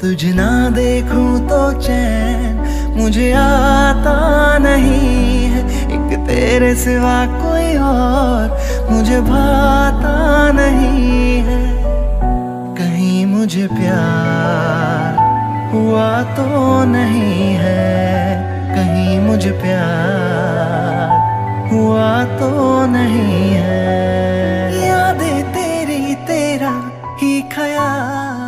तुझ ना देखूँ तो चैन मुझे आता नहीं है। एक तेरे सिवा कोई और मुझे भाता नहीं है। कहीं मुझे प्यार हुआ तो नहीं है। कहीं मुझे प्यार हुआ तो नहीं है। यादें तेरी, तेरा ही ख्याल।